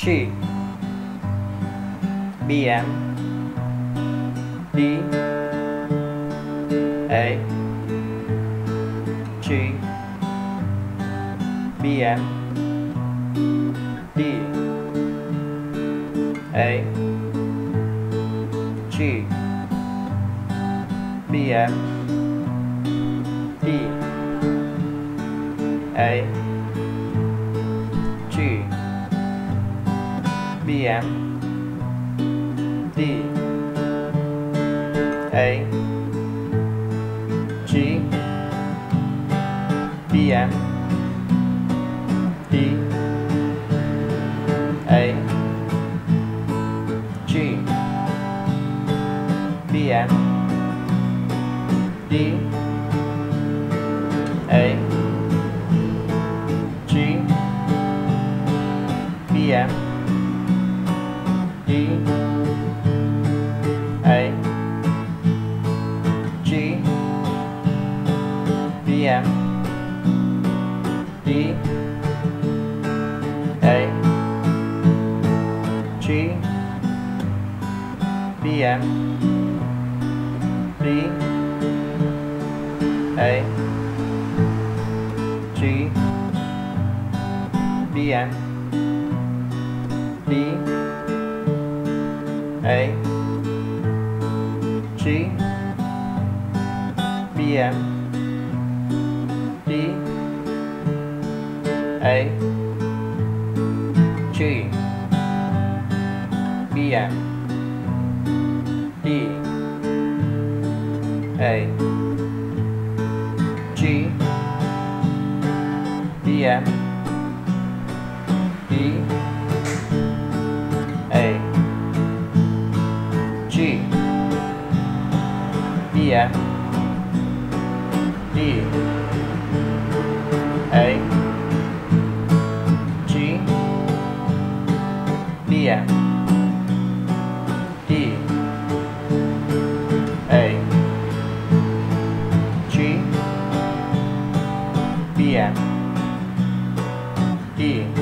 G B M D A G B M D A G B M D A BM D A G BM D A G BM D A G BM D A. G. B M. D. A. G. B M. D A. G. B M. D A G. B M. D. A. G. B M. D. A. G. B M. D vậy? D A G D à? D A G D à? D